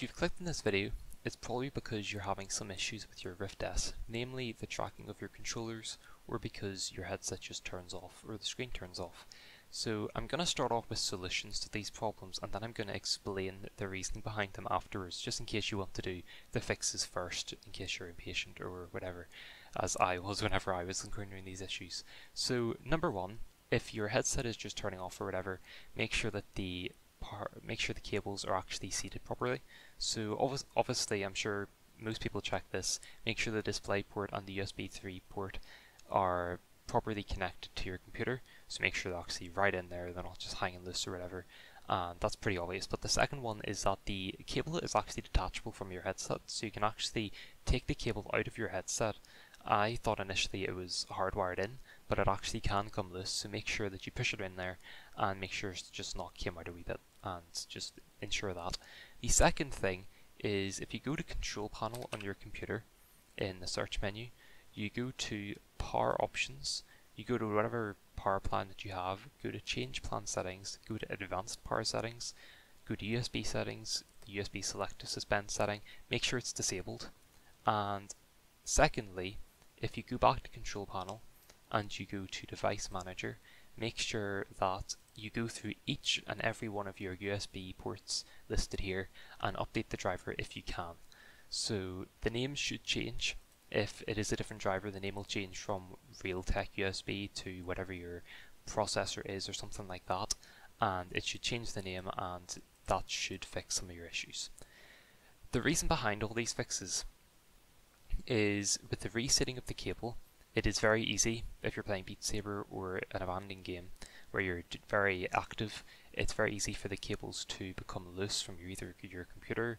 If you've clicked in this video, it's probably because you're having some issues with your Rift S, namely the tracking of your controllers, or because your headset just turns off or the screen turns off. So I'm going to start off with solutions to these problems and then I'm going to explain the reasoning behind them afterwards, just in case you want to do the fixes first, in case you're impatient or whatever, as I was whenever I was encountering these issues. So number one, if your headset is just turning off or whatever, make sure that the make sure the cables are actually seated properly. So obviously, I'm sure most people check this. Make sure the display port and the USB 3 port are properly connected to your computer. So make sure they're actually right in there, they're not just hanging loose or whatever. And that's pretty obvious. But the second one is that the cable is actually detachable from your headset, so you can actually take the cable out of your headset. I thought initially it was hardwired in, but it actually can come loose, so make sure that you push it in there and make sure it's just not came out a wee bit and just ensure that. The second thing is if you go to control panel on your computer in the search menu, you go to power options, you go to whatever power plan that you have, go to change plan settings, go to advanced power settings, go to USB settings, the USB selective suspend setting, make sure it's disabled. And secondly, if you go back to control panel and you go to device manager, make sure that you go through each and every one of your USB ports listed here and update the driver if you can. So the name should change. If it is a different driver, the name will change from Realtek USB to whatever your processor is or something like that. And it should change the name and that should fix some of your issues. The reason behind all these fixes is with the resetting of the cable, it is very easy if you're playing Beat Saber or an abandoned game where you're very active. It's very easy for the cables to become loose from either your computer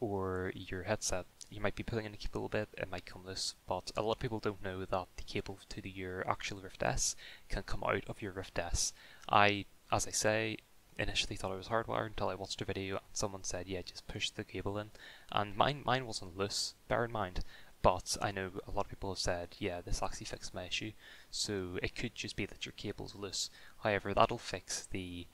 or your headset. You might be pulling in the cable a bit, it might come loose, but a lot of people don't know that the cable to the, your actual Rift S can come out of your Rift S. I, as I say, initially thought it was hardwired until I watched a video and someone said, yeah, just push the cable in. And mine, mine wasn't loose, bear in mind. But I know a lot of people have said, yeah, this actually fixed my issue. So it could just be that your cable's loose. However, that'll fix the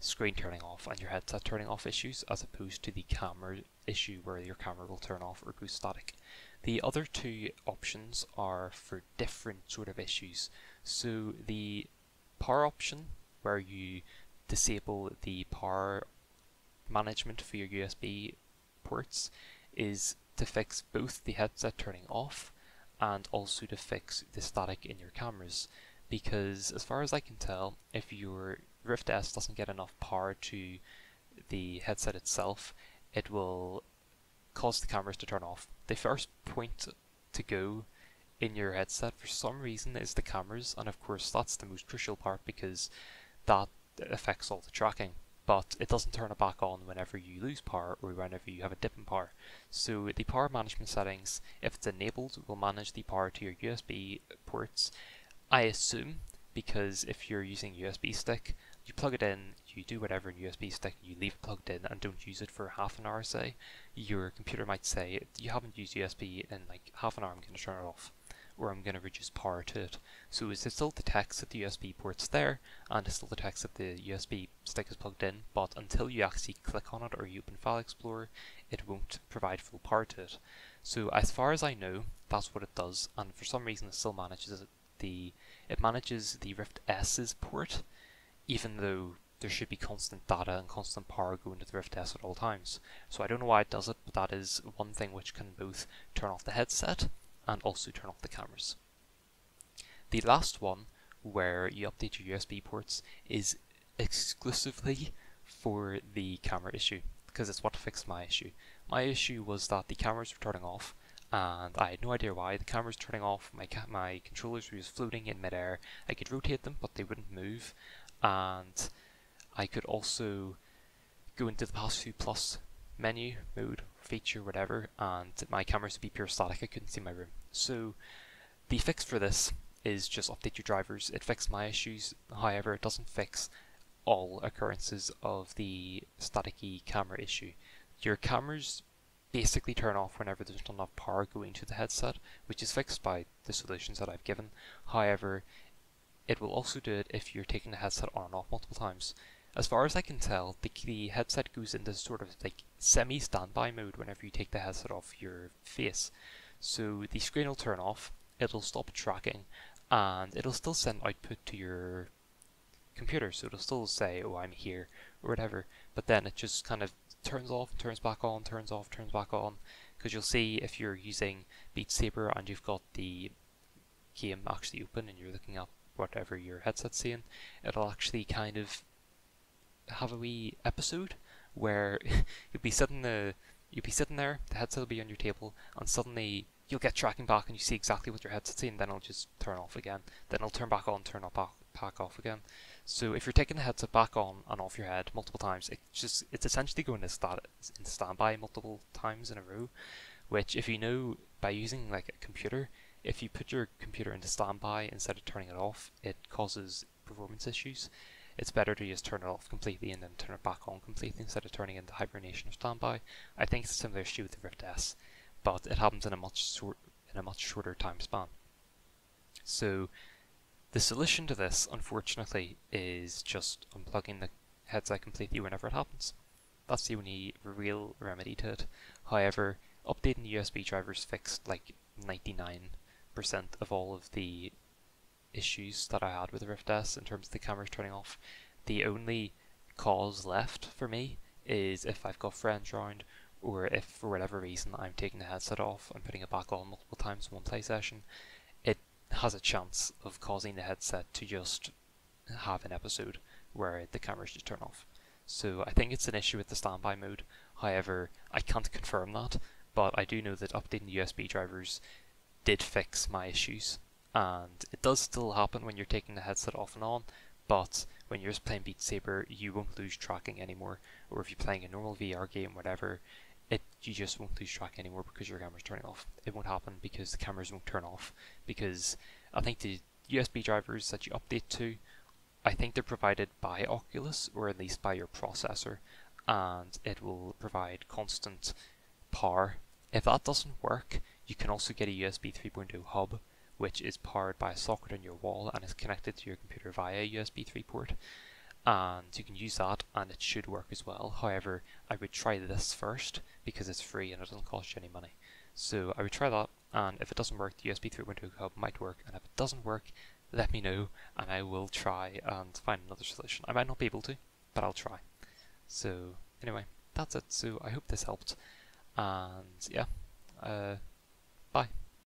screen turning off and your headset turning off issues as opposed to the camera issue where your camera will turn off or go static. The other two options are for different sort of issues. So the power option where you disable the power management for your USB ports is to fix both the headset turning off and also to fix the static in your cameras because as far as I can tell if your Rift S doesn't get enough power to the headset itself it will cause the cameras to turn off. The first point to go in your headset for some reason is the cameras and of course that's the most crucial part because that affects all the tracking but it doesn't turn it back on whenever you lose power or whenever you have a dip in power. So the power management settings, if it's enabled, will manage the power to your USB ports. I assume because if you're using USB stick, you plug it in, you do whatever in USB stick, you leave it plugged in and don't use it for half an hour say, your computer might say, you haven't used USB in like half an hour, I'm going to turn it off or I'm going to reduce power to it. So it still detects that the USB port's there, and it still detects that the USB stick is plugged in, but until you actually click on it or you open File Explorer, it won't provide full power to it. So as far as I know, that's what it does, and for some reason it still manages the it manages the Rift S's port, even though there should be constant data and constant power going to the Rift S at all times. So I don't know why it does it, but that is one thing which can both turn off the headset and also turn off the cameras. The last one, where you update your USB ports, is exclusively for the camera issue, because it's what fixed my issue. My issue was that the cameras were turning off, and I had no idea why. The cameras turning off, my, my controllers were just floating in midair. I could rotate them, but they wouldn't move, and I could also go into the pass-through plus menu mode feature whatever and my cameras would be pure static I couldn't see my room so the fix for this is just update your drivers. It fixed my issues. However it doesn't fix all occurrences of the staticky camera issue. Your cameras basically turn off whenever there's not enough power going to the headset which is fixed by the solutions that I've given. However it will also do it if you're taking the headset on and off multiple times. As far as I can tell, the, the headset goes into sort of like semi-standby mode whenever you take the headset off your face. So the screen will turn off, it'll stop tracking, and it'll still send output to your computer. So it'll still say, oh, I'm here, or whatever, but then it just kind of turns off, turns back on, turns off, turns back on, because you'll see if you're using Beat Saber and you've got the game actually open and you're looking at whatever your headset's saying, it'll actually kind of have a wee episode where you'll be sitting the you'll be sitting there, the headset will be on your table, and suddenly you'll get tracking back and you see exactly what your headset's seeing, then it'll just turn off again. Then it'll turn back on, turn up back, back off again. So if you're taking the headset back on and off your head multiple times, it just it's essentially going to start in standby multiple times in a row. Which if you know by using like a computer, if you put your computer into standby instead of turning it off, it causes performance issues. It's better to just turn it off completely and then turn it back on completely instead of turning into hibernation or standby. I think it's a similar issue with the Rift S, but it happens in a much in a much shorter time span. So the solution to this, unfortunately, is just unplugging the headset completely whenever it happens. That's the only real remedy to it. However, updating the USB drivers fixed like 99% of all of the issues that I had with Rift S in terms of the cameras turning off. The only cause left for me is if I've got friends around or if for whatever reason I'm taking the headset off and putting it back on multiple times in one play session, it has a chance of causing the headset to just have an episode where the cameras just turn off. So I think it's an issue with the standby mode. However, I can't confirm that, but I do know that updating the USB drivers did fix my issues and it does still happen when you're taking the headset off and on, but when you're just playing Beat Saber, you won't lose tracking anymore. Or if you're playing a normal VR game, whatever, it you just won't lose track anymore because your camera's turning off. It won't happen because the cameras won't turn off because I think the USB drivers that you update to, I think they're provided by Oculus or at least by your processor, and it will provide constant power. If that doesn't work, you can also get a USB 3.0 hub which is powered by a socket on your wall and is connected to your computer via a USB 3 port. And you can use that and it should work as well. However, I would try this first because it's free and it doesn't cost you any money. So I would try that and if it doesn't work, the USB 3.0 Window hub might work and if it doesn't work, let me know and I will try and find another solution. I might not be able to, but I'll try. So anyway, that's it. So I hope this helped and yeah, uh, bye.